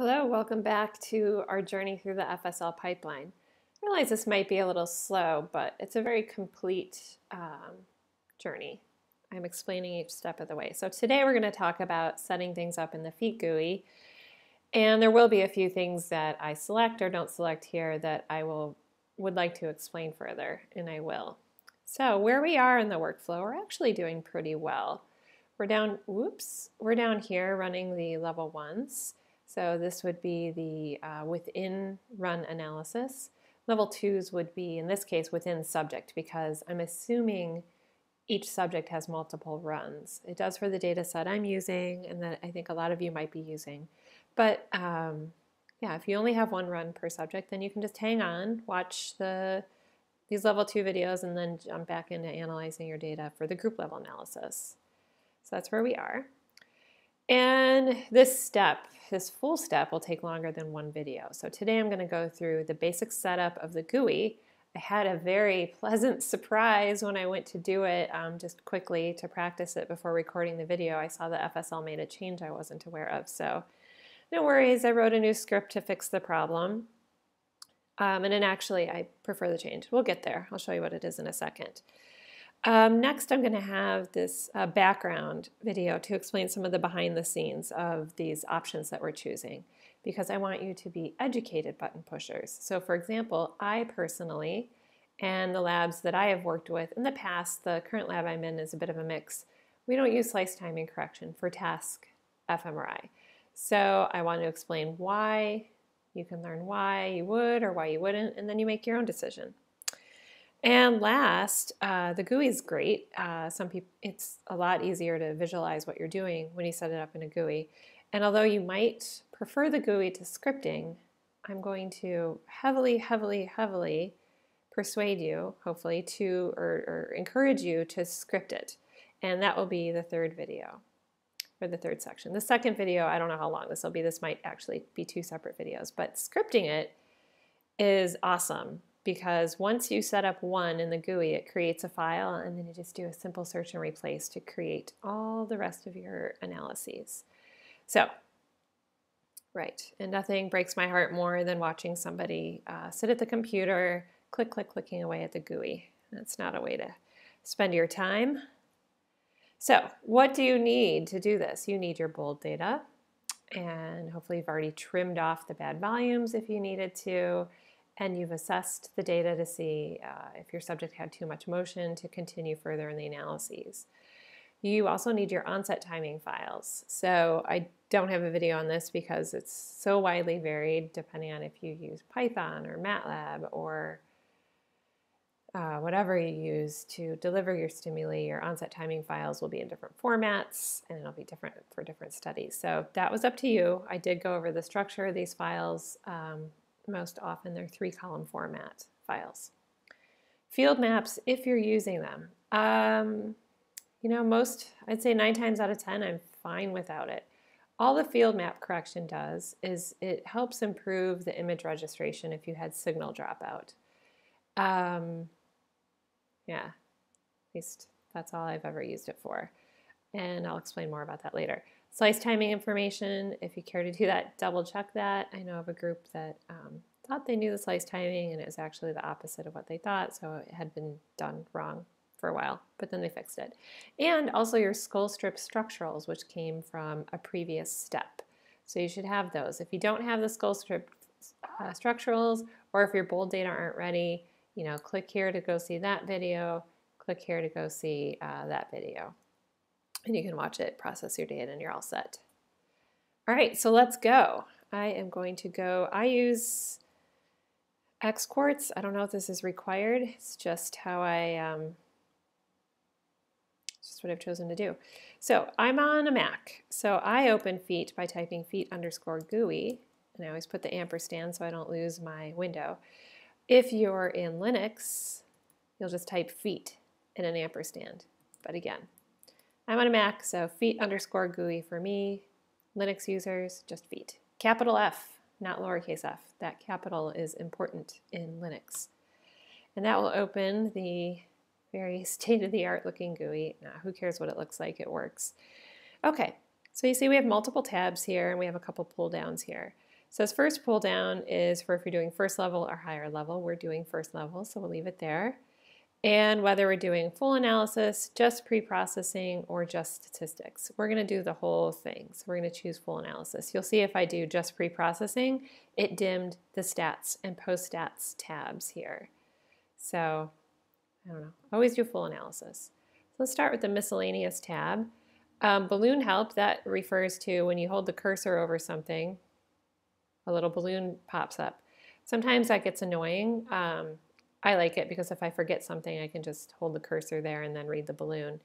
Hello, welcome back to our journey through the FSL pipeline. I realize this might be a little slow, but it's a very complete um, journey. I'm explaining each step of the way. So today we're going to talk about setting things up in the Feat GUI, and there will be a few things that I select or don't select here that I will would like to explain further, and I will. So where we are in the workflow, we're actually doing pretty well. We're down, whoops, we're down here running the level ones. So this would be the uh, within run analysis. Level twos would be, in this case, within subject because I'm assuming each subject has multiple runs. It does for the data set I'm using and that I think a lot of you might be using. But um, yeah, if you only have one run per subject, then you can just hang on, watch the these level two videos, and then jump back into analyzing your data for the group level analysis. So that's where we are. And this step, this full step will take longer than one video. So today I'm going to go through the basic setup of the GUI. I had a very pleasant surprise when I went to do it um, just quickly to practice it before recording the video. I saw the FSL made a change I wasn't aware of. So no worries, I wrote a new script to fix the problem. Um, and then actually, I prefer the change. We'll get there. I'll show you what it is in a second. Um, next, I'm going to have this uh, background video to explain some of the behind the scenes of these options that we're choosing because I want you to be educated button pushers. So for example, I personally, and the labs that I have worked with in the past, the current lab I'm in is a bit of a mix. We don't use slice timing correction for task fMRI. So I want to explain why, you can learn why you would or why you wouldn't, and then you make your own decision. And last, uh, the GUI is great. Uh, some people, it's a lot easier to visualize what you're doing when you set it up in a GUI. And although you might prefer the GUI to scripting, I'm going to heavily, heavily, heavily persuade you, hopefully, to or, or encourage you to script it. And that will be the third video or the third section. The second video, I don't know how long this will be. This might actually be two separate videos, but scripting it is awesome because once you set up one in the GUI, it creates a file and then you just do a simple search and replace to create all the rest of your analyses. So, right, and nothing breaks my heart more than watching somebody uh, sit at the computer, click, click, clicking away at the GUI. That's not a way to spend your time. So, what do you need to do this? You need your bold data, and hopefully you've already trimmed off the bad volumes if you needed to and you've assessed the data to see uh, if your subject had too much motion to continue further in the analyses. You also need your onset timing files. So I don't have a video on this because it's so widely varied depending on if you use Python or MATLAB or uh, whatever you use to deliver your stimuli, your onset timing files will be in different formats and it'll be different for different studies. So that was up to you. I did go over the structure of these files um, most often they're three column format files. Field maps, if you're using them, um, you know, most, I'd say nine times out of 10, I'm fine without it. All the field map correction does is it helps improve the image registration if you had signal dropout. Um, yeah, at least that's all I've ever used it for. And I'll explain more about that later. Slice timing information, if you care to do that, double check that. I know of a group that um, thought they knew the slice timing and it was actually the opposite of what they thought, so it had been done wrong for a while, but then they fixed it. And also your skull strip structurals, which came from a previous step. So you should have those. If you don't have the skull strip uh, structurals, or if your bold data aren't ready, you know, click here to go see that video, click here to go see uh, that video and you can watch it, process your data, and you're all set. All right, so let's go. I am going to go, I use XQuartz. I don't know if this is required. It's just how I, um, just what I've chosen to do. So I'm on a Mac. So I open feat by typing feat underscore GUI, and I always put the ampersand so I don't lose my window. If you're in Linux, you'll just type feat and an ampersand. But again, I'm on a Mac, so feat underscore GUI for me. Linux users, just feat. Capital F, not lowercase f. That capital is important in Linux. And that will open the very state-of-the-art looking GUI. Now, who cares what it looks like? It works. Okay, so you see we have multiple tabs here and we have a couple pull downs here. So this first pull down is for if you're doing first level or higher level. We're doing first level, so we'll leave it there. And whether we're doing full analysis, just pre-processing, or just statistics. We're going to do the whole thing. So we're going to choose full analysis. You'll see if I do just pre-processing, it dimmed the stats and post-stats tabs here. So I don't know, always do full analysis. So let's start with the miscellaneous tab. Um, balloon help, that refers to when you hold the cursor over something, a little balloon pops up. Sometimes that gets annoying. Um, I like it because if I forget something, I can just hold the cursor there and then read the balloon.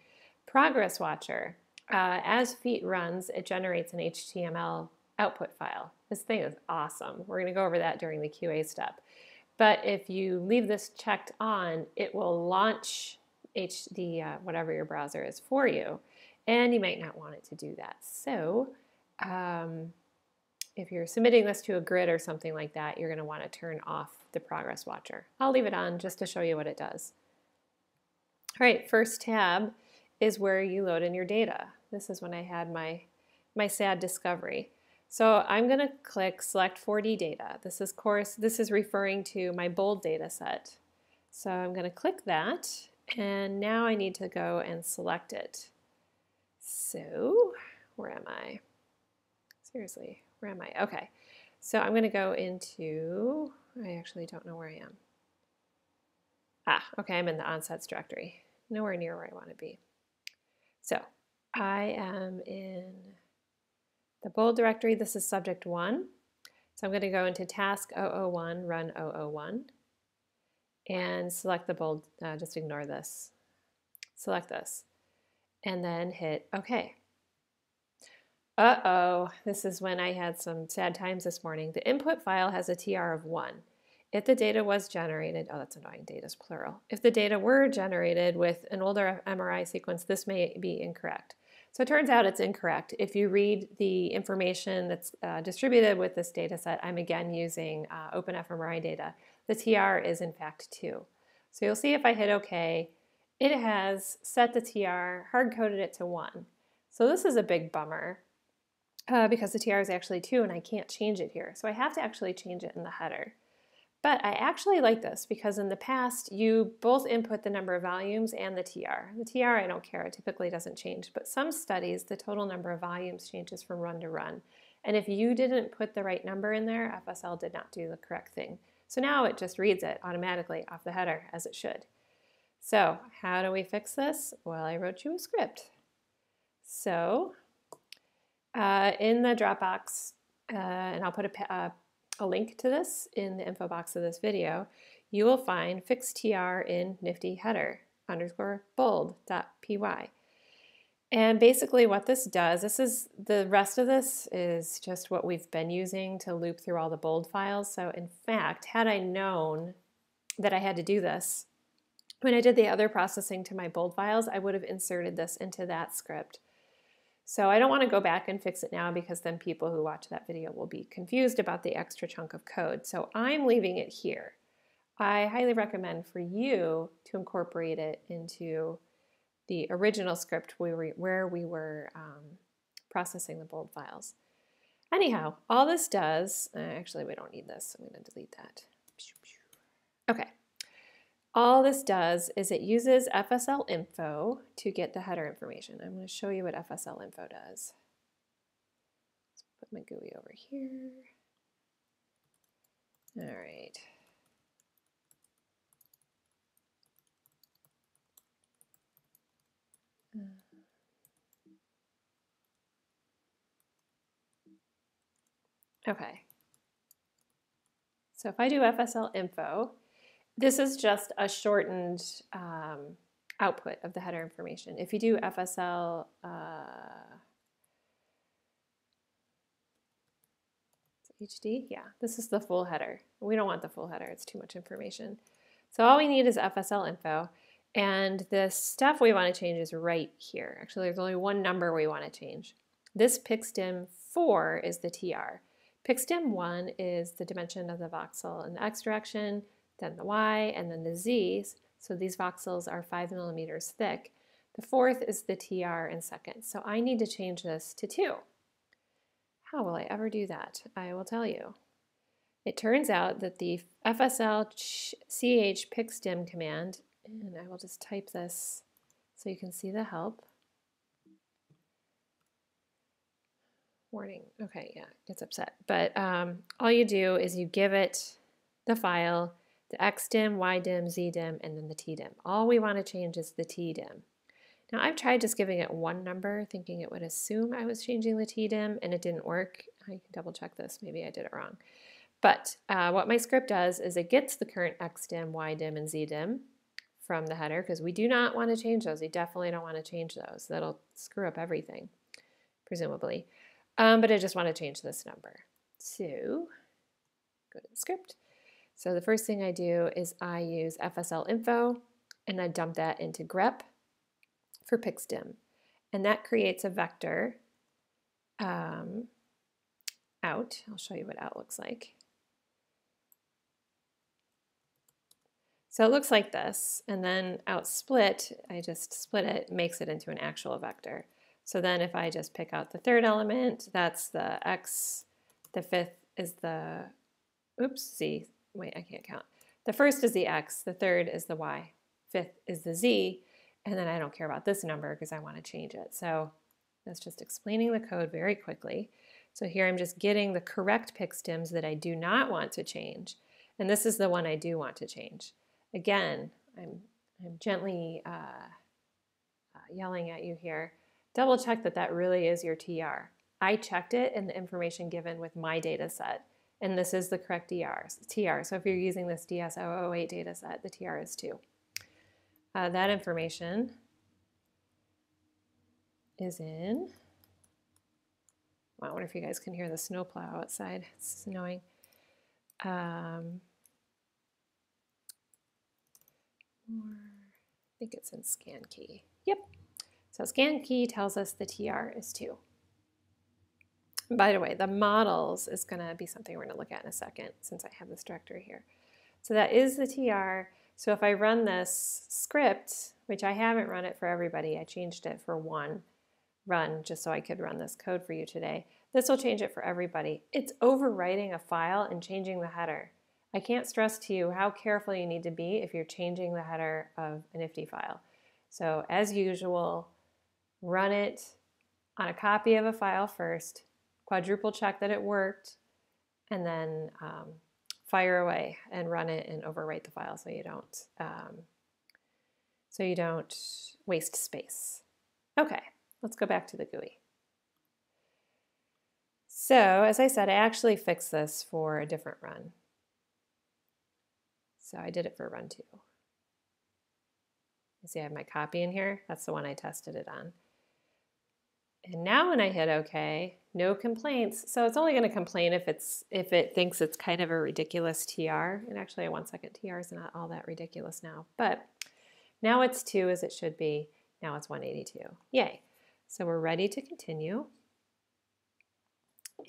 Progress Watcher. Uh, as feat runs, it generates an HTML output file. This thing is awesome. We're going to go over that during the QA step. But if you leave this checked on, it will launch HD, uh, whatever your browser is for you and you might not want it to do that. So um, if you're submitting this to a grid or something like that, you're going to want to turn off the progress watcher. I'll leave it on just to show you what it does. All right, first tab is where you load in your data. This is when I had my, my sad discovery. So I'm going to click select 4D data. This is course this is referring to my bold data set. So I'm going to click that and now I need to go and select it. So where am I? Seriously, where am I? Okay, so I'm going to go into, I actually don't know where I am. Ah, okay, I'm in the onsets directory. Nowhere near where I want to be. So I am in the bold directory. This is subject 1. So I'm going to go into task 001, run 001, and select the bold, uh, just ignore this. Select this and then hit OK. Uh-oh, this is when I had some sad times this morning. The input file has a TR of 1. If the data was generated, oh, that's annoying, data is plural. If the data were generated with an older MRI sequence, this may be incorrect. So it turns out it's incorrect. If you read the information that's uh, distributed with this data set, I'm again using uh, OpenFMRI data, the TR is in fact 2. So you'll see if I hit OK, it has set the TR, hard-coded it to 1. So this is a big bummer uh, because the TR is actually 2 and I can't change it here. So I have to actually change it in the header. But I actually like this because in the past you both input the number of volumes and the TR. The TR I don't care, it typically doesn't change, but some studies the total number of volumes changes from run to run. And if you didn't put the right number in there, FSL did not do the correct thing. So now it just reads it automatically off the header as it should. So how do we fix this? Well, I wrote you a script. So uh, in the Dropbox, uh, and I'll put a, uh, a, link to this in the info box of this video, you will find fixtr in NIfTI header underscore bold.py. And basically what this does, this is the rest of this is just what we've been using to loop through all the bold files. So in fact, had I known that I had to do this, when I did the other processing to my bold files, I would have inserted this into that script. So I don't want to go back and fix it now because then people who watch that video will be confused about the extra chunk of code. So I'm leaving it here. I highly recommend for you to incorporate it into the original script where we, where we were um, processing the bold files. Anyhow, all this does, uh, actually we don't need this, so I'm going to delete that. Okay. All this does is it uses FSL info to get the header information. I'm going to show you what FSL info does. Let's put my GUI over here. All right. Uh. Okay. So if I do FSL info, this is just a shortened um, output of the header information. If you do FSL, uh, HD, yeah, this is the full header. We don't want the full header, it's too much information. So all we need is FSL info. And the stuff we want to change is right here. Actually, there's only one number we want to change. This pixdim 4 is the TR. pixdim 1 is the dimension of the voxel in the x direction then the Y, and then the Z. So these voxels are five millimeters thick. The fourth is the TR in seconds. So I need to change this to two. How will I ever do that? I will tell you. It turns out that the FSL ch pixdim command, and I will just type this so you can see the help. Warning. Okay, yeah, it's upset. But um, all you do is you give it the file, the xdim, ydim, zdim, and then the tdim. All we want to change is the tdim. Now I've tried just giving it one number, thinking it would assume I was changing the tdim, and it didn't work. I can double check this. Maybe I did it wrong. But uh, what my script does is it gets the current xdim, ydim, and zdim from the header because we do not want to change those. We definitely don't want to change those. That'll screw up everything, presumably. Um, but I just want to change this number. So go to the script. So the first thing I do is I use FSL info and I dump that into grep for pixdim. And that creates a vector um, out. I'll show you what out looks like. So it looks like this, and then out split, I just split it, makes it into an actual vector. So then if I just pick out the third element, that's the x, the fifth is the, oops, z, wait, I can't count. The first is the x, the third is the y, fifth is the z, and then I don't care about this number because I want to change it. So that's just explaining the code very quickly. So here I'm just getting the correct pixdims that I do not want to change, and this is the one I do want to change. Again, I'm, I'm gently uh, uh, yelling at you here. Double check that that really is your TR. I checked it in the information given with my data set, and this is the correct DR, TR. So if you're using this DS008 data set, the TR is 2. Uh, that information is in, well, I wonder if you guys can hear the snowplow outside. It's snowing. Um, I think it's in scan key. Yep. So scan key tells us the TR is 2. By the way, the models is going to be something we're going to look at in a second since I have this directory here. So that is the TR. So if I run this script, which I haven't run it for everybody, I changed it for one run just so I could run this code for you today. This will change it for everybody. It's overwriting a file and changing the header. I can't stress to you how careful you need to be if you're changing the header of a NIfTI file. So as usual, run it on a copy of a file first, quadruple check that it worked, and then um, fire away and run it and overwrite the file so you don't um, so you don't waste space. Okay, let's go back to the GUI. So as I said, I actually fixed this for a different run. So I did it for run two. You see I have my copy in here. That's the one I tested it on. And now when I hit OK, no complaints. So it's only going to complain if it's if it thinks it's kind of a ridiculous TR. And actually, a one second TR is not all that ridiculous now. But now it's 2 as it should be. Now it's 182. Yay. So we're ready to continue.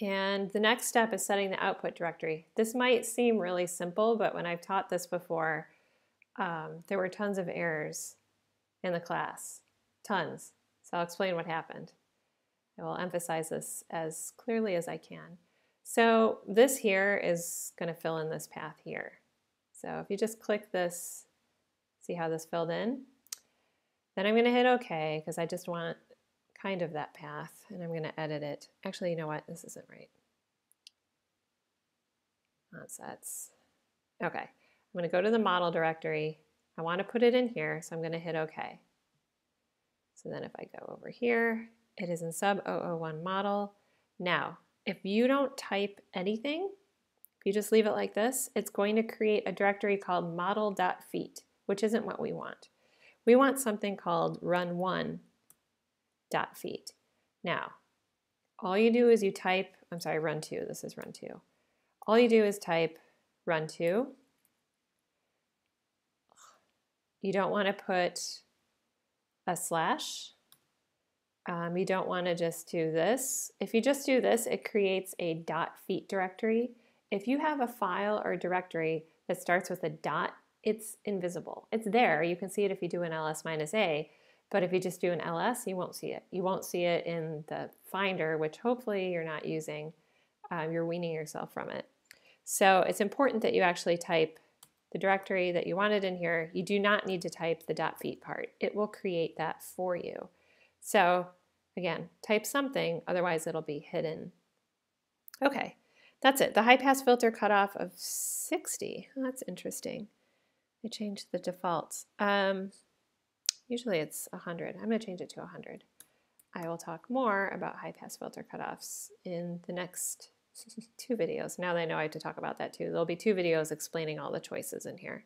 And the next step is setting the output directory. This might seem really simple, but when I've taught this before, um, there were tons of errors in the class. Tons. So I'll explain what happened. I will emphasize this as clearly as I can. So this here is going to fill in this path here. So if you just click this, see how this filled in? Then I'm going to hit OK because I just want kind of that path, and I'm going to edit it. Actually, you know what? This isn't right. Onsets. Okay, I'm going to go to the model directory. I want to put it in here, so I'm going to hit OK. So then if I go over here, it is in sub 001 model. Now, if you don't type anything, if you just leave it like this, it's going to create a directory called model.feat, which isn't what we want. We want something called run1 dot feat. Now, all you do is you type, I'm sorry, run two, this is run two. All you do is type run two. You don't want to put a slash. Um, you don't want to just do this. If you just do this, it creates a dot feat directory. If you have a file or directory that starts with a dot, it's invisible. It's there. You can see it if you do an ls minus a, But if you just do an ls, you won't see it. You won't see it in the Finder, which hopefully you're not using. Um, you're weaning yourself from it. So it's important that you actually type the directory that you wanted in here. You do not need to type the dot feat part. It will create that for you. So again, type something, otherwise it'll be hidden. Okay, that's it. The high pass filter cutoff of 60. that's interesting. I changed the defaults. Um, usually it's 100. I'm going to change it to 100. I will talk more about high pass filter cutoffs in the next two videos. Now that I know I have to talk about that too. There'll be two videos explaining all the choices in here.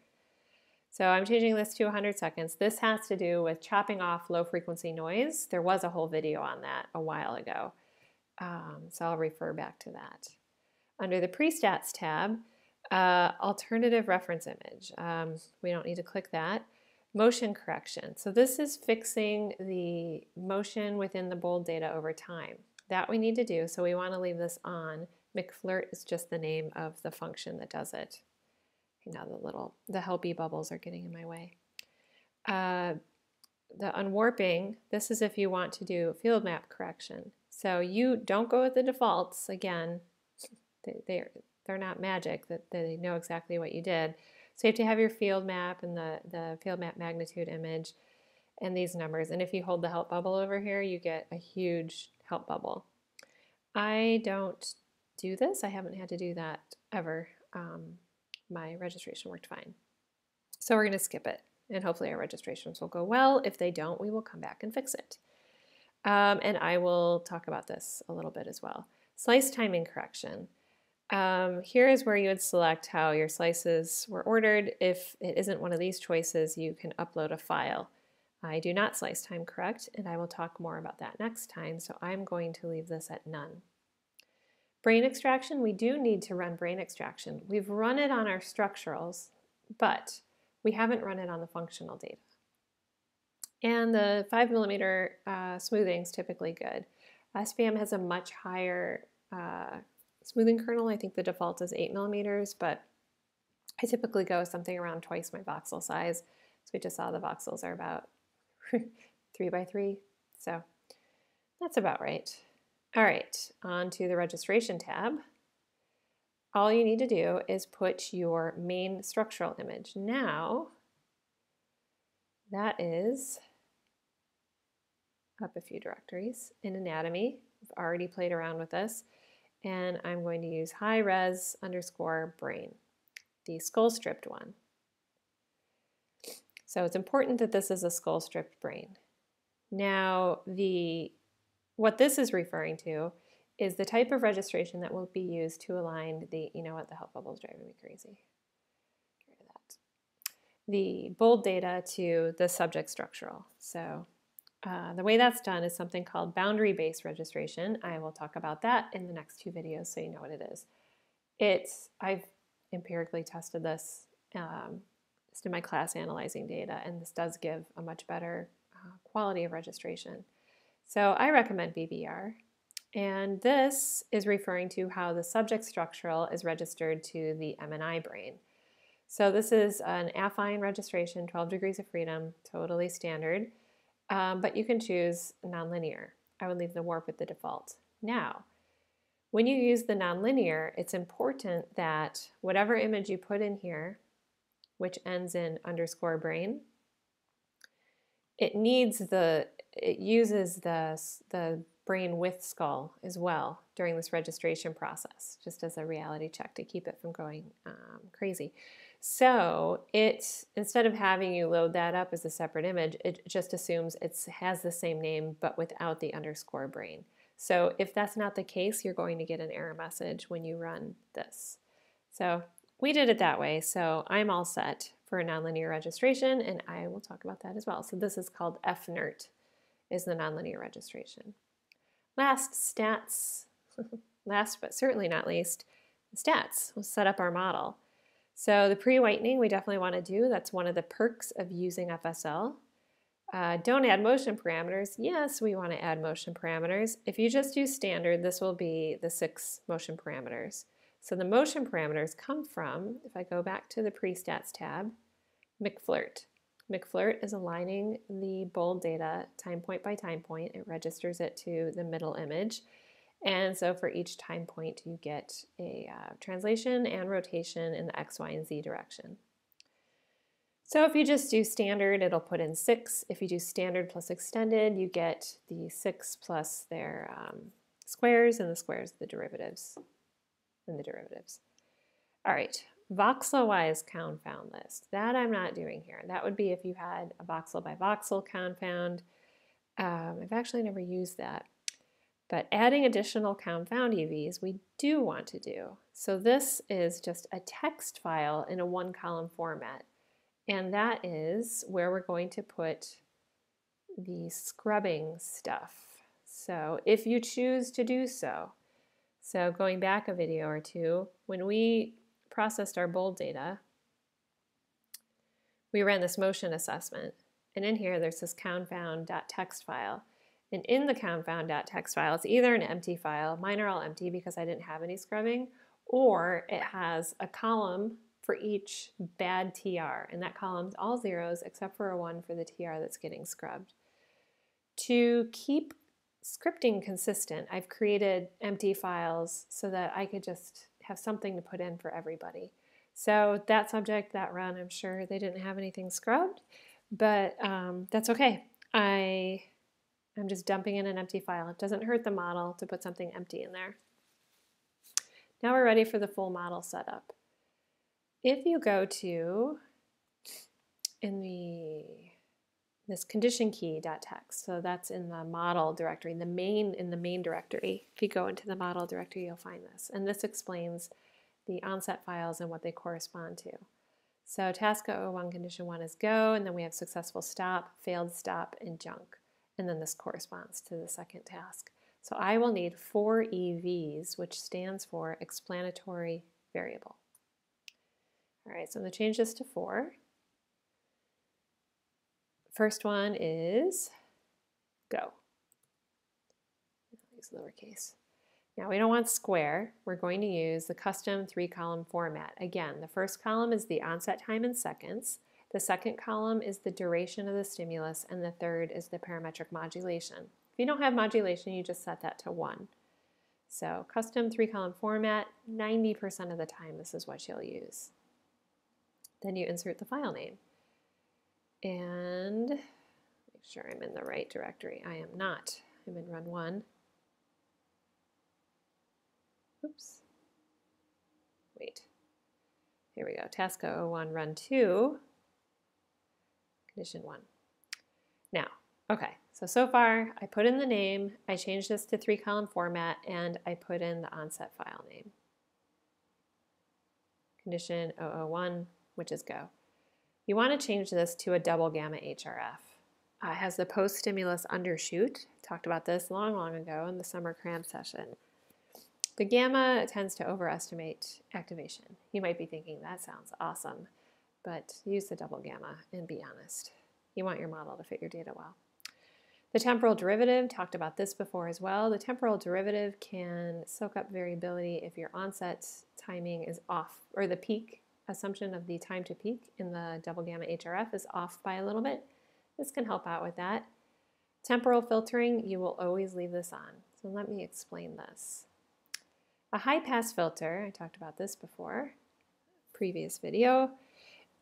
So I'm changing this to 100 seconds. This has to do with chopping off low frequency noise. There was a whole video on that a while ago. Um, so I'll refer back to that. Under the prestats tab, uh, alternative reference image. Um, we don't need to click that. Motion correction. So this is fixing the motion within the bold data over time. That we need to do, so we want to leave this on. McFlirt is just the name of the function that does it. Now the little, the helpy bubbles are getting in my way. Uh, the unwarping, this is if you want to do field map correction. So you don't go with the defaults. Again, they, they're, they're not magic, that they know exactly what you did. So you have to have your field map and the, the field map magnitude image and these numbers. And if you hold the help bubble over here, you get a huge help bubble. I don't do this. I haven't had to do that ever. Um, my registration worked fine. So we're going to skip it and hopefully our registrations will go well. If they don't, we will come back and fix it. Um, and I will talk about this a little bit as well. Slice timing correction. Um, here is where you would select how your slices were ordered. If it isn't one of these choices, you can upload a file. I do not slice time correct, and I will talk more about that next time, so I'm going to leave this at none. Brain extraction, we do need to run brain extraction. We've run it on our structurals, but we haven't run it on the functional data. And the 5 millimeter uh, smoothing is typically good. SPM has a much higher uh, smoothing kernel. I think the default is 8 millimeters, but I typically go something around twice my voxel size. So we just saw the voxels are about three by three. So that's about right. All right, on to the registration tab. All you need to do is put your main structural image. Now, that is up a few directories in anatomy. I've already played around with this and I'm going to use high res underscore brain, the skull stripped one. So it's important that this is a skull stripped brain. Now, the what this is referring to is the type of registration that will be used to align the, you know what, the help bubble is driving me crazy. That. The bold data to the subject structural. So uh, the way that's done is something called boundary-based registration. I will talk about that in the next two videos so you know what it is. It's, I've empirically tested this um, just in my class analyzing data, and this does give a much better uh, quality of registration. So I recommend BBR. And this is referring to how the subject structural is registered to the MNI brain. So this is an affine registration, 12 degrees of freedom, totally standard, um, but you can choose nonlinear. I would leave the warp at the default. Now, when you use the nonlinear, it's important that whatever image you put in here which ends in underscore brain, it needs the, it uses the, the brain with skull as well during this registration process, just as a reality check to keep it from going um, crazy. So it, instead of having you load that up as a separate image, it just assumes it has the same name but without the underscore brain. So if that's not the case, you're going to get an error message when you run this. So we did it that way, so I'm all set for a nonlinear registration, and I will talk about that as well. So this is called FNIRT, is the nonlinear registration. Last, stats. Last but certainly not least, stats. We'll set up our model. So the pre-whitening we definitely want to do. That's one of the perks of using FSL. Uh, don't add motion parameters. Yes, we want to add motion parameters. If you just use standard, this will be the six motion parameters. So the motion parameters come from, if I go back to the prestats tab, McFlirt. McFlirt is aligning the bold data time point by time point. It registers it to the middle image. And so for each time point, you get a uh, translation and rotation in the X, Y, and Z direction. So if you just do standard, it'll put in 6. If you do standard plus extended, you get the 6 plus their um, squares, and the squares the derivatives, and the derivatives. All right, voxel-wise confound list. That I'm not doing here. That would be if you had a voxel by voxel confound. Um, I've actually never used that. But adding additional confound EVs, we do want to do. So this is just a text file in a one column format. And that is where we're going to put the scrubbing stuff. So if you choose to do so, so going back a video or two, when we processed our bold data, we ran this motion assessment. And in here, there's this confound.txt file. And in the confound.txt file, it's either an empty file, mine are all empty because I didn't have any scrubbing, or it has a column for each bad TR, and that column's all zeros except for a one for the TR that's getting scrubbed. To keep scripting consistent, I've created empty files so that I could just have something to put in for everybody. So that subject, that run, I'm sure they didn't have anything scrubbed, but um, that's okay. I, I'm just dumping in an empty file. It doesn't hurt the model to put something empty in there. Now we're ready for the full model setup. If you go to in the this condition key dot text, so that's in the model directory, the main in the main directory. If you go into the model directory, you'll find this, and this explains the onset files and what they correspond to. So task 001 condition 1 is go, and then we have successful stop, failed stop, and junk. And then this corresponds to the second task. So I will need four EVs, which stands for explanatory variable. All right, so I'm going to change this to 4. First one is go. Use lowercase. Now we don't want square. We're going to use the custom three-column format. Again, the first column is the onset time in seconds. The second column is the duration of the stimulus, and the third is the parametric modulation. If you don't have modulation, you just set that to 1. So custom three-column format, 90% of the time this is what you'll use. Then you insert the file name. And make sure I'm in the right directory. I am not. I'm in run 1. Oops. Wait. Here we go. Task 01 run 2, condition 1. Now, okay, so so far I put in the name, I changed this to three column format, and I put in the onset file name. Condition 001 which is go. You want to change this to a double gamma HRF. Uh, it has the post-stimulus undershoot. Talked about this long, long ago in the summer cram session. The gamma tends to overestimate activation. You might be thinking, that sounds awesome, but use the double gamma and be honest. You want your model to fit your data well. The temporal derivative, talked about this before as well. The temporal derivative can soak up variability if your onset timing is off, or the peak assumption of the time to peak in the double gamma HRF is off by a little bit. This can help out with that. Temporal filtering, you will always leave this on. So let me explain this. A high pass filter, I talked about this before, previous video,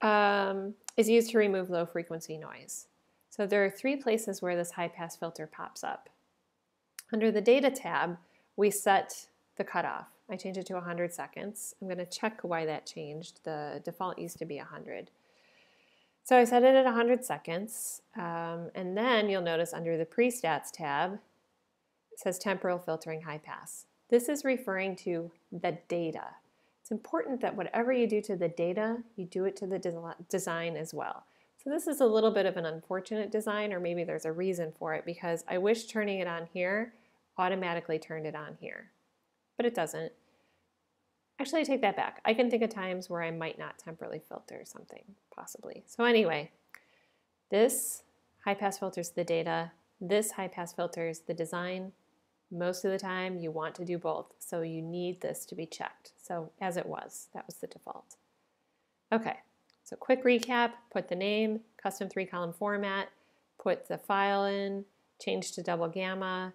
um, is used to remove low frequency noise. So there are three places where this high pass filter pops up. Under the data tab, we set the cutoff. I change it to 100 seconds. I'm going to check why that changed. The default used to be 100. So I set it at 100 seconds, um, and then you'll notice under the prestats tab, it says temporal filtering high pass. This is referring to the data. It's important that whatever you do to the data, you do it to the de design as well. So this is a little bit of an unfortunate design, or maybe there's a reason for it, because I wish turning it on here automatically turned it on here but it doesn't. Actually, I take that back. I can think of times where I might not temporally filter something, possibly. So anyway, this high pass filters the data. This high pass filters the design. Most of the time, you want to do both, so you need this to be checked. So as it was, that was the default. Okay, So quick recap, put the name, custom three column format, put the file in, changed to double gamma,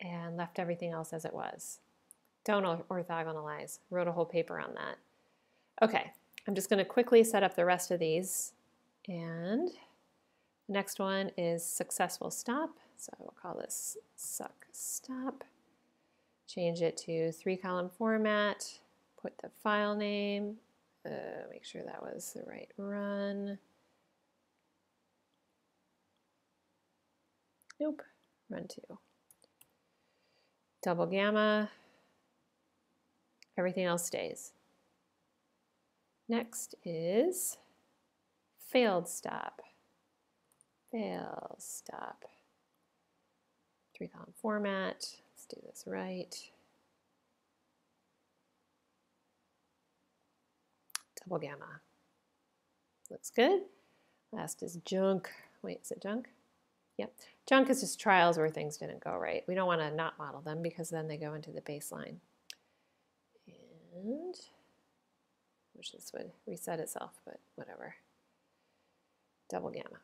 and left everything else as it was. Don't orthogonalize. Wrote a whole paper on that. Okay, I'm just going to quickly set up the rest of these. And the next one is successful stop. So we'll call this suck stop. Change it to three column format. Put the file name. Uh, make sure that was the right run. Nope, run two. Double gamma, everything else stays. Next is failed stop. Fail stop. Three column format. Let's do this right. Double gamma. Looks good. Last is junk. Wait, is it junk? Yep. Junk is just trials where things didn't go right. We don't want to not model them because then they go into the baseline. And wish this would reset itself, but whatever. Double gamma.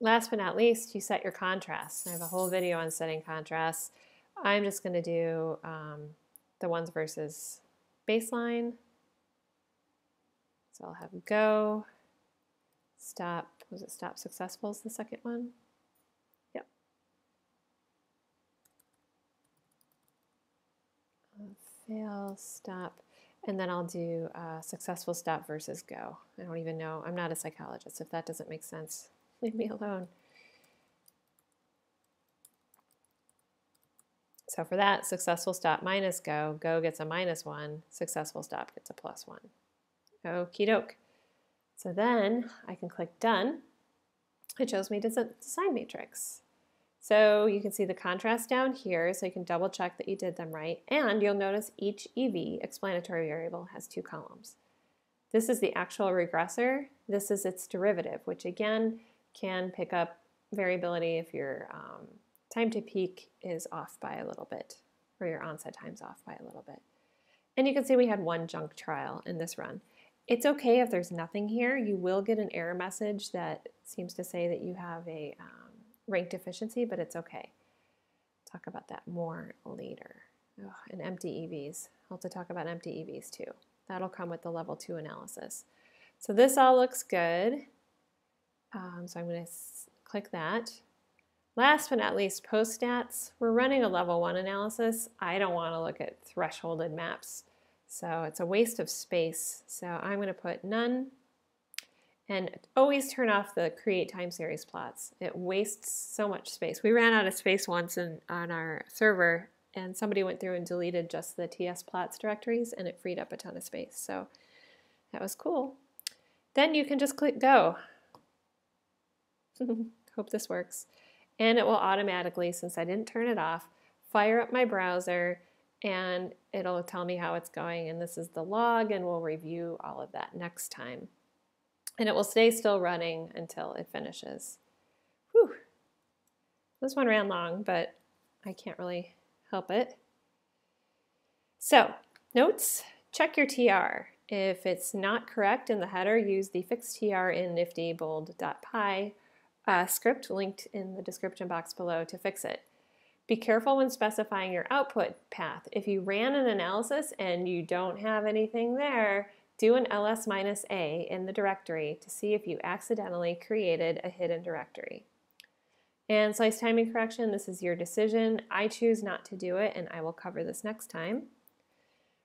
Last but not least, you set your contrast. I have a whole video on setting contrasts. I'm just going to do um, the ones versus baseline. So I'll have go, stop, was it stop successful is the second one? Yep. Uh, fail, stop, and then I'll do uh, successful stop versus go. I don't even know, I'm not a psychologist. If that doesn't make sense, leave me alone. So for that, successful stop minus go, go gets a minus one, successful stop gets a plus one. Okie doke. So then I can click done. It shows me design matrix. So you can see the contrast down here, so you can double check that you did them right. And you'll notice each EV, explanatory variable, has two columns. This is the actual regressor. This is its derivative, which again can pick up variability if your um, time to peak is off by a little bit, or your onset time's off by a little bit. And you can see we had one junk trial in this run. It's okay if there's nothing here. You will get an error message that seems to say that you have a um, rank deficiency, but it's okay. Talk about that more later. Oh, and empty EVs. I'll have to talk about empty EVs too. That'll come with the level two analysis. So this all looks good. Um, so I'm going to click that. Last but not least, post stats. We're running a level one analysis. I don't want to look at thresholded maps. So it's a waste of space. So I'm going to put none and always turn off the create time series plots. It wastes so much space. We ran out of space once in, on our server and somebody went through and deleted just the TS plots directories and it freed up a ton of space. So that was cool. Then you can just click go. Hope this works. And it will automatically, since I didn't turn it off, fire up my browser and it'll tell me how it's going. And this is the log, and we'll review all of that next time. And it will stay still running until it finishes. Whew. This one ran long, but I can't really help it. So, notes, check your TR. If it's not correct in the header, use the fixed TR in NIfTI bold.py uh, script linked in the description box below to fix it. Be careful when specifying your output path. If you ran an analysis and you don't have anything there, do an ls minus a in the directory to see if you accidentally created a hidden directory. And slice timing correction, this is your decision. I choose not to do it and I will cover this next time.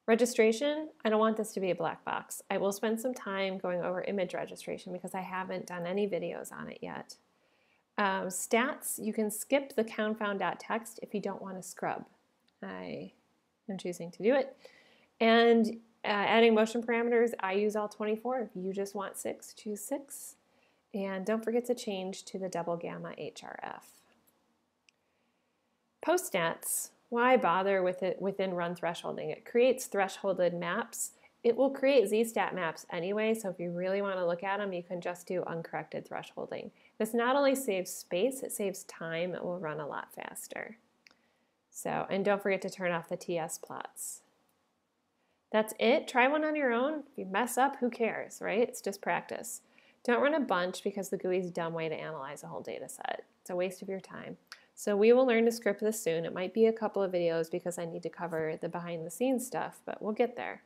Registration, I don't want this to be a black box. I will spend some time going over image registration because I haven't done any videos on it yet. Um, stats, you can skip the confound.txt if you don't want to scrub. I am choosing to do it. And uh, adding motion parameters, I use all 24. If you just want six, choose six. And don't forget to change to the double gamma HRF. Post stats, why bother with it within run thresholding? It creates thresholded maps. It will create Z-stat maps anyway, so if you really want to look at them, you can just do uncorrected thresholding. This not only saves space, it saves time. It will run a lot faster. So, and don't forget to turn off the TS plots. That's it. Try one on your own. If you mess up, who cares, right? It's just practice. Don't run a bunch because the GUI is a dumb way to analyze a whole data set. It's a waste of your time. So we will learn to script this soon. It might be a couple of videos because I need to cover the behind the scenes stuff, but we'll get there.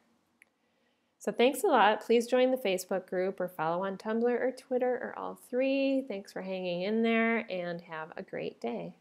So thanks a lot. Please join the Facebook group or follow on Tumblr or Twitter or all three. Thanks for hanging in there and have a great day.